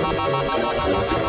バババババババ!